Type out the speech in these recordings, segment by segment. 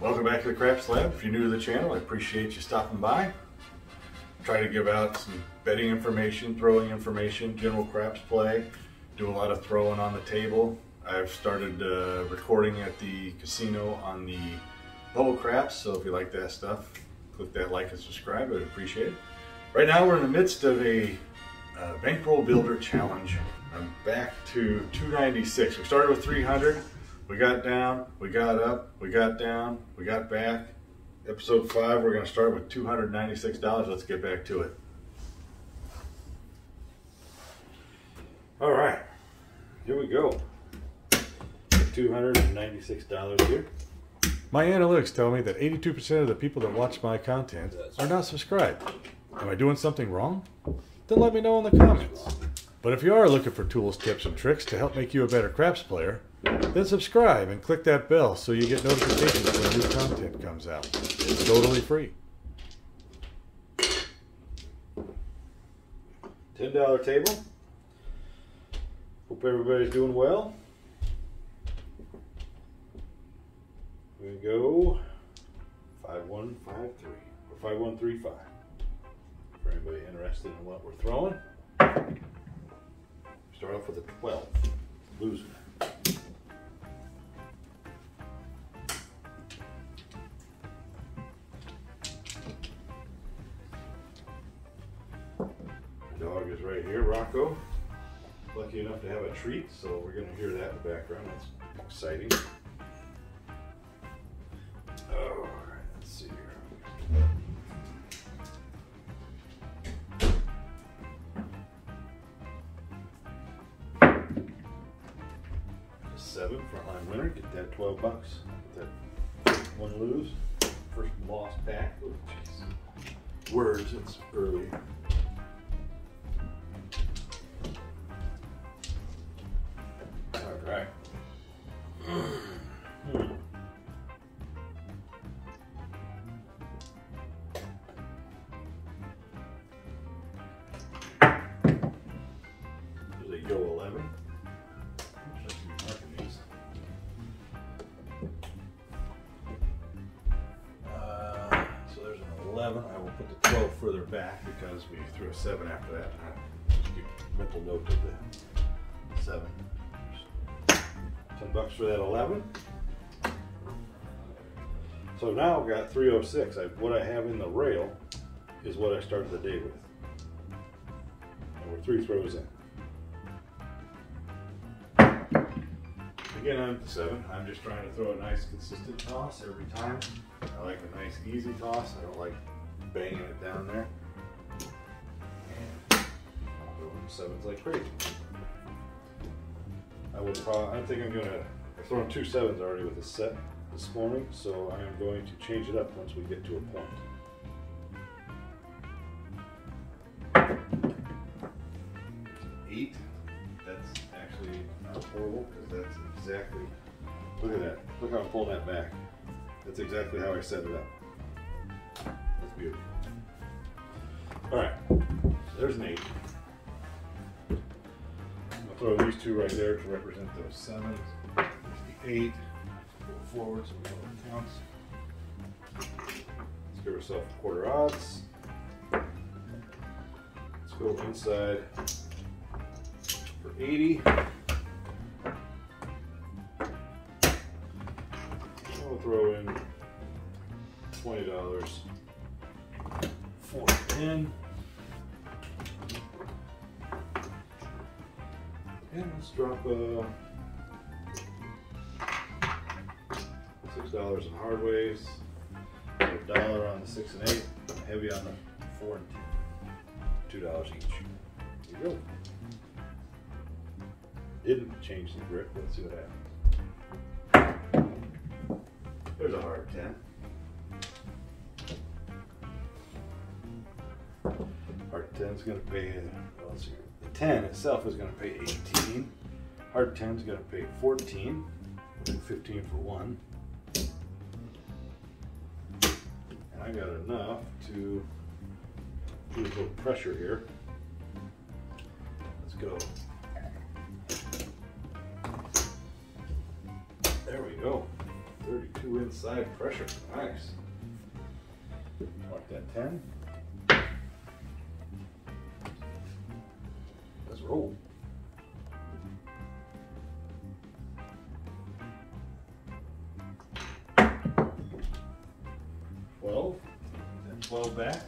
Welcome back to the Craps Lab. If you're new to the channel, I appreciate you stopping by. Try to give out some betting information, throwing information, general craps play. Do a lot of throwing on the table. I've started uh, recording at the casino on the bubble craps, so if you like that stuff, click that like and subscribe. I'd appreciate it. Right now we're in the midst of a uh, bankroll builder challenge. I'm back to 296. We started with 300. We got down, we got up, we got down, we got back. Episode five, we're gonna start with $296. Let's get back to it. All right, here we go. $296 here. My analytics tell me that 82% of the people that watch my content are not subscribed. Am I doing something wrong? Then let me know in the comments. But if you are looking for tools, tips, and tricks to help make you a better craps player, then subscribe and click that bell so you get notifications when new content comes out. It's totally free. $10 table. Hope everybody's doing well. We go 5153 or 5135 for anybody interested in what we're throwing. Start off with a 12, loser. Treat, so we're gonna hear that in the background. That's exciting. Oh, let's see here. Seven, frontline winner, get that 12 bucks. Get that one lose. First loss back. Oh. Words, it's early. Will put the 12 further back because we threw a 7 after that. Mental note of the 7. 10 bucks for that 11. So now I've got 306. I, what I have in the rail is what I started the day with. And we're three throws in. Again, I'm seven. I'm just trying to throw a nice consistent toss every time. I like a nice easy toss. I don't like banging it down there. And throwing sevens like crazy. I will probably, I think I'm gonna, I've thrown two sevens already with a set this morning, so I am going to change it up once we get to a point. Eight, that's actually not horrible, because that's exactly, look at that, look how I'm pulling that back. That's exactly how I set it up. Beautiful. All right, there's an eight. I'll throw these two right there to represent those sevens. There's the eight. Go forward so we know it counts. Let's give ourselves quarter odds. Let's go inside for 80. We'll throw in $20 10. And let's drop uh, six dollars in hard ways, a dollar on the six and eight, heavy on the four and two. Two dollars each. There you go. Didn't change the grip. Let's see what happens. There's a hard ten. Hard ten's gonna pay. Well, see. The ten itself is gonna pay 18. Hard ten's gonna pay 14. We'll 15 for one. And I got enough to do a little pressure here. Let's go. There we go. 32 inside pressure. Nice. Mark that 10. 12, and 12 back.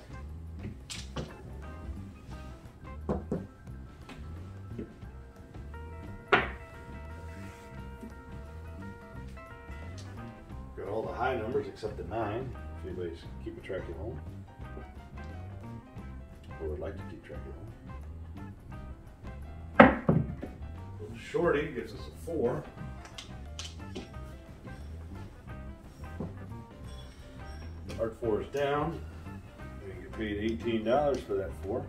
Got all the high numbers except the 9, if anybody's keeping track at home. Or would like to keep track at home. Little shorty gives us a 4. down. You get paid $18 for that four.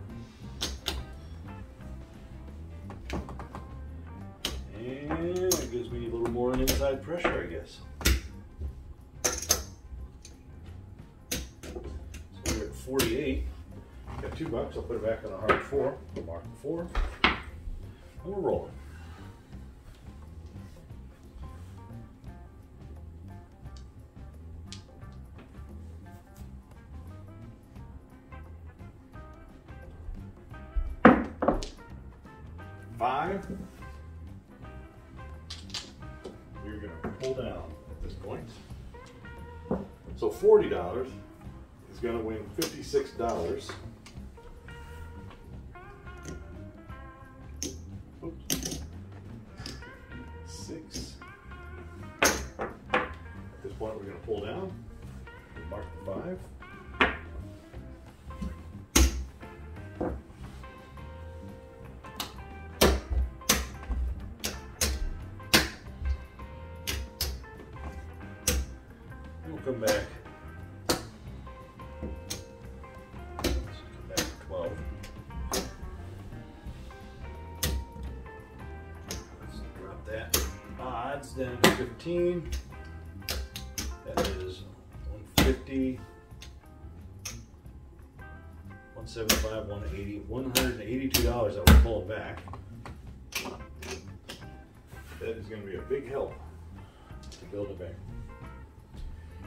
And it gives me a little more inside pressure, I guess. So we're at 48. Got two bucks. I'll put it back on a hard four. Mark the four. And we're rolling. Is gonna win fifty-six dollars. Six. At this point, we're gonna pull down. Mark the five. To 15. That is 150, 175, 180, $182 that we're pulling back. That is going to be a big help to build a bank.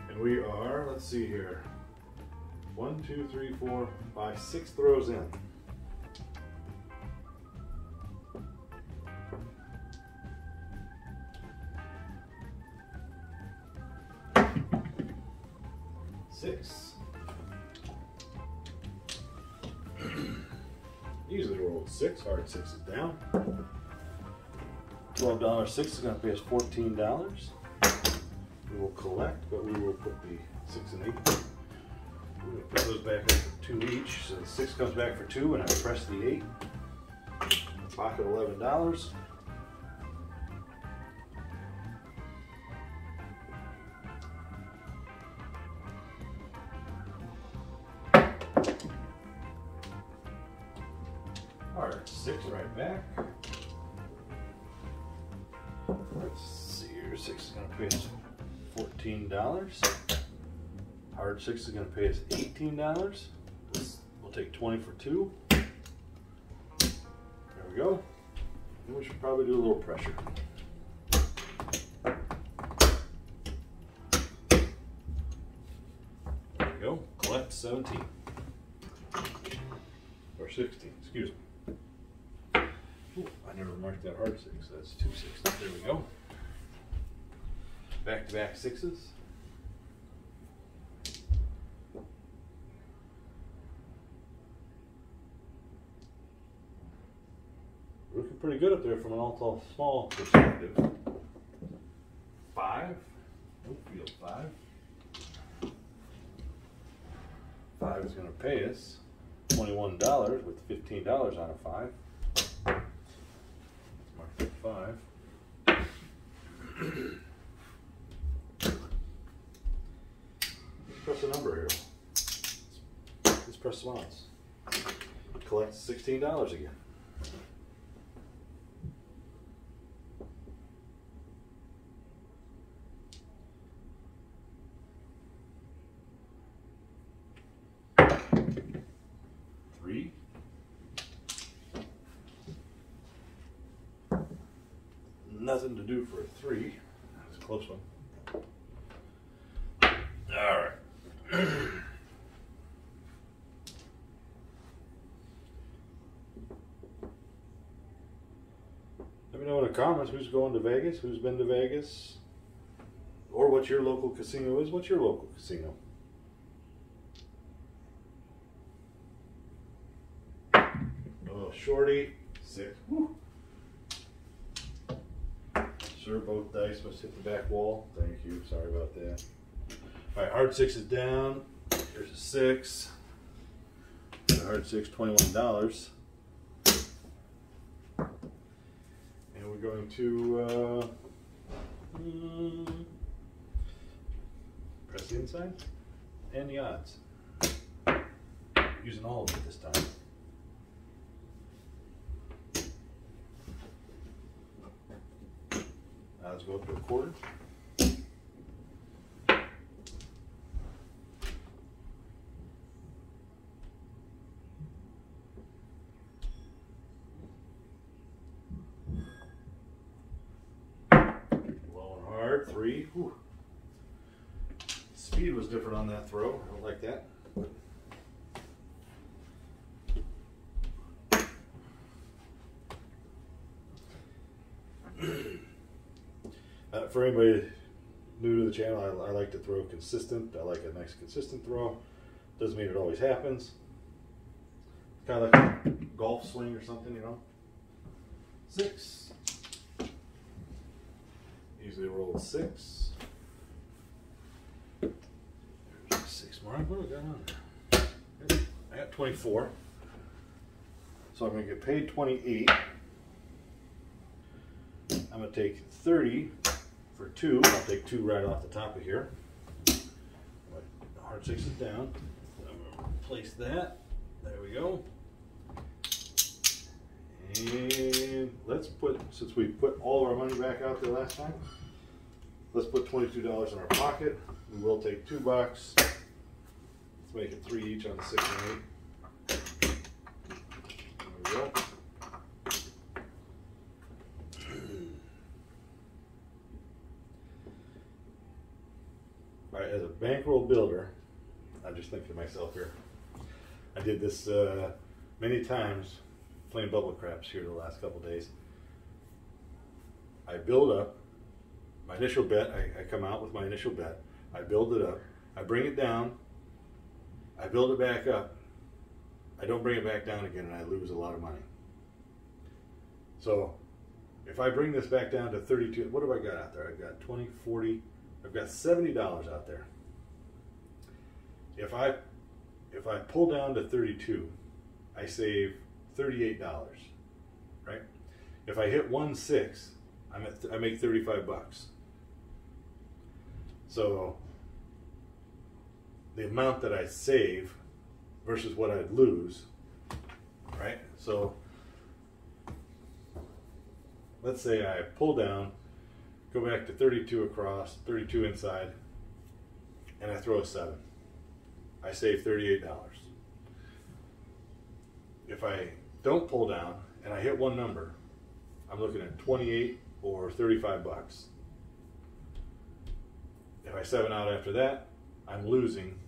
And we are, let's see here. One, two, three, four, five, six throws in. Rolled six, hard six is down. Twelve dollars six is gonna pay us fourteen dollars. We will collect, but we will put the six and eight. We're gonna put those back in for two each. So the six comes back for two, and I press the eight. Pocket eleven dollars. Hard six is gonna pay us eighteen dollars. We'll take twenty for two. There we go. And we should probably do a little pressure. There we go. Collect seventeen. Or sixteen, excuse me. Ooh, I never marked that hard six. That's two sixes. There we go. Back to back sixes. Looking pretty good up there from an all small perspective. Five. Oakfield five. Five is going to pay us twenty-one dollars with fifteen dollars on a five. Let's mark that five. Press a number here. Let's press once. Collect sixteen dollars again. Three. Nothing to do for a three. That's a close one. All right. Let me know in the comments who's going to Vegas, who's been to Vegas, or what your local casino is. What's your local casino? Oh, shorty, six. Woo. Sure, both dice must hit the back wall. Thank you. Sorry about that. All right, hard six is down. Here's a six. Hard six, $21. And we're going to uh, mm, press the inside and the odds. Using all of it this time. Odds go up to a quarter. Low and hard, three. Whew. Speed was different on that throw. I don't like that. For anybody new to the channel, I, I like to throw consistent. I like a nice consistent throw. Doesn't mean it always happens. Kind of like a golf swing or something, you know. Six. Usually roll six. There's six more. What do we got on there? I got 24. So I'm going to get paid 28. I'm going to take 30 for two. I'll take two right off the top of here. Hard six is down. I'm going to place that. There we go. And let's put, since we put all our money back out there last time, let's put $22 in our pocket. We will take two bucks. Let's make it three each on the six and eight. There we go. As a bankroll builder, I'm just thinking to myself here. I did this uh, many times playing bubble craps here the last couple days. I build up my initial bet. I, I come out with my initial bet. I build it up. I bring it down. I build it back up. I don't bring it back down again, and I lose a lot of money. So, if I bring this back down to 32, what have I got out there? I've got 20, 40, I've got $70 out there. If I if I pull down to 32, I save $38, right? If I hit one six, I'm at I make 35 bucks. So the amount that I save versus what I'd lose, right? So let's say I pull down, go back to 32 across, 32 inside, and I throw a seven. I save $38. If I don't pull down and I hit one number, I'm looking at 28 or 35 bucks. If I seven out after that, I'm losing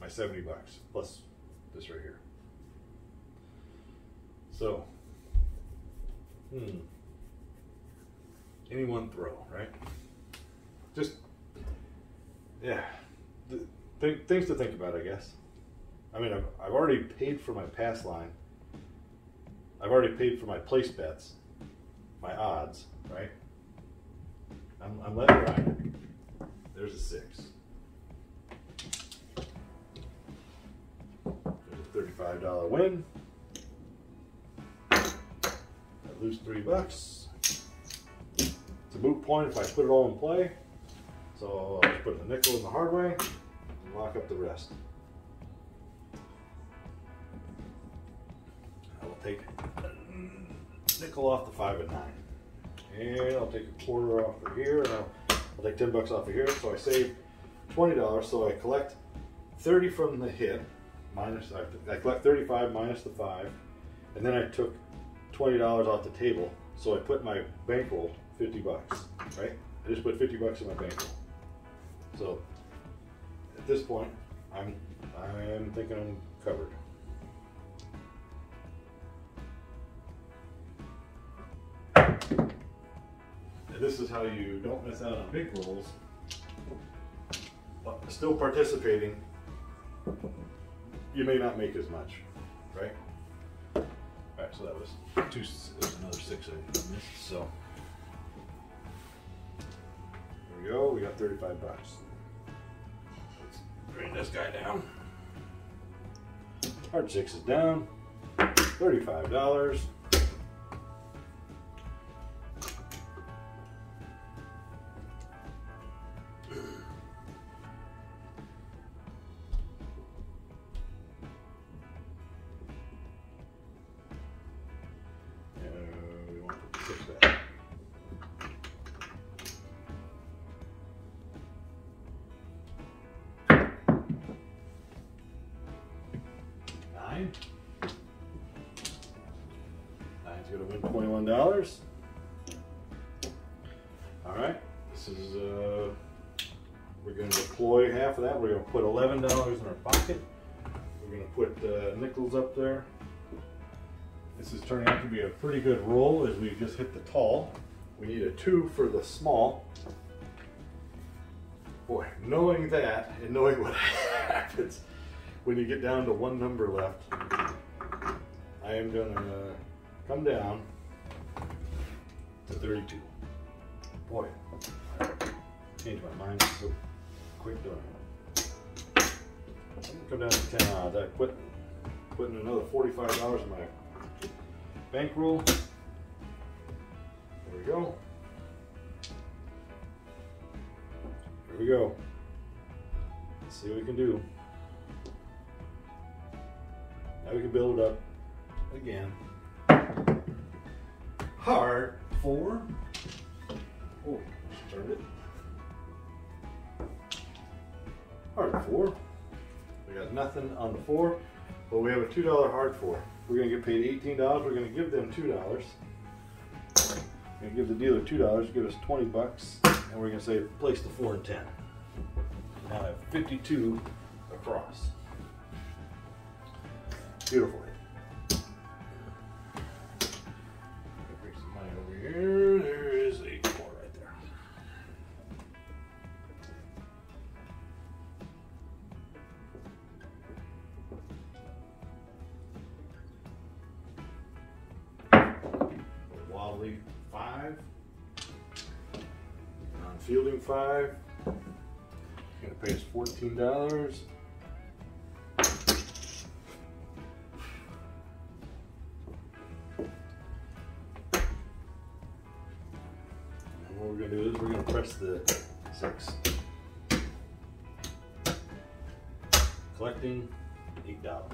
my 70 bucks plus this right here. So, hmm, any one throw, right? Just, yeah, th- th- things to think about, I guess. I mean, I've, I've already paid for my pass line. I've already paid for my place bets, my odds, right? I'm, I'm. There's a six. There's a $35 win. I lose three bucks. Moot point if I put it all in play. So I'll just put the nickel in the hard way and lock up the rest. I will take nickel off the five and nine. And I'll take a quarter off of here and I'll, I'll take 10 bucks off of here. So I save $20. So I collect 30 from the hit minus, I, I collect 35 minus the five. And then I took $20 off the table. So I put my bankroll 50 bucks, right? I just put 50 bucks in my bankroll. So at this point, I'm I'm thinking I'm covered. This is how you don't miss out on big rolls, but still participating. You may not make as much, right? All right, so that was two, another six I missed. So we go. We got 35 bucks. Let's bring this guy down. Hard six is down. $35. dollars All right, this is, uh, we're gonna deploy half of that. We're gonna put $11 in our pocket. We're gonna put uh, nickels up there. This is turning out to be a pretty good roll as we just hit the tall. We need a two for the small. Boy, knowing that and knowing what happens when you get down to one number left, I am gonna uh, come down to 32. Boy, I changed my mind so quick. I'm gonna come down to 10 uh, odds. I quit putting another $45 in my bankroll. There we go. Here we go. Let's see what we can do. Now we can build it up again. Hard four. Oh, it. Hard four. We got nothing on the four, but we have a two dollar hard four. We're gonna get paid eighteen dollars. We're gonna give them two dollars. Gonna give the dealer two dollars, give us twenty bucks, and we're gonna say place the four and ten. Now I have fifty-two across. Beautiful. Five. Non-fielding five. Gonna pay us fourteen dollars. What we're gonna do is we're gonna press the six. Collecting eight dollars.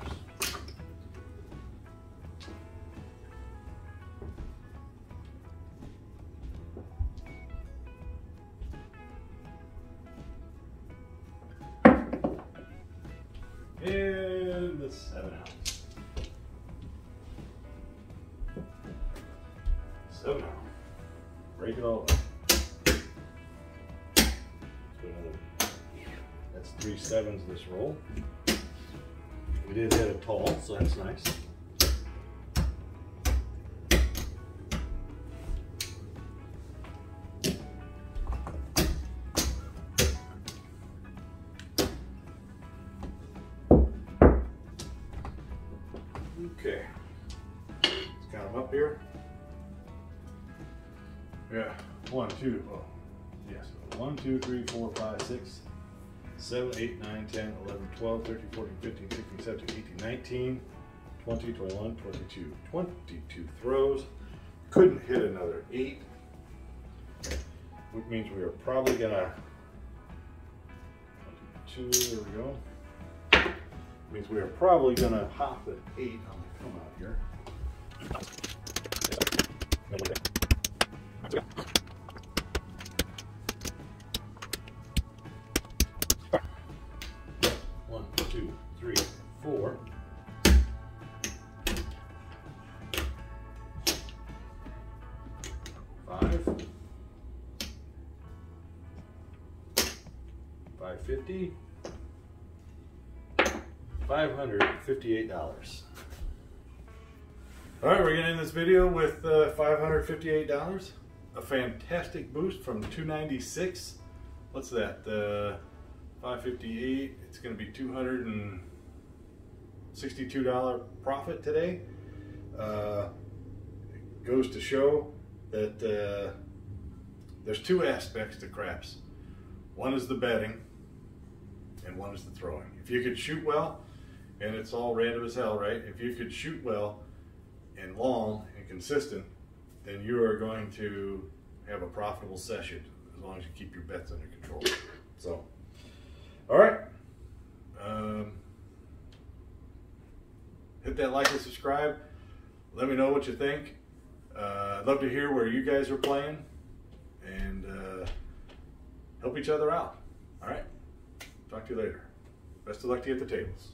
And seven ounce. Seven out. Break it all up. That's three sevens this roll. We did hit a tall, so that's nice. Here. Yeah. One, two, oh, yes. One, two, three, four, five, six, seven, eight, nine, 10, 11, 12, 13, 14, 15, 16, 17, 18, 19, 20, 21, 22. 22 throws. Couldn't hit another eight. Which means we are probably gonna. Two, there we go. Means we are probably gonna hop at eight on the come out here. One, two, three, four. Five. Five fifty. five hundred fifty-eight dollars. All right, we're end this video with uh, $558. A fantastic boost from 296. What's that? Uh, 558. It's gonna be $262 profit today. Uh, goes to show that uh, there's two aspects to craps. One is the betting, and one is the throwing. If you could shoot well, and it's all random as hell, right? If you could shoot well and long and consistent, then you are going to have a profitable session as long as you keep your bets under control. So, all right. Um, hit that like and subscribe. Let me know what you think. Uh, I'd love to hear where you guys are playing and uh, help each other out. All right. Talk to you later. Best of luck to you at the tables.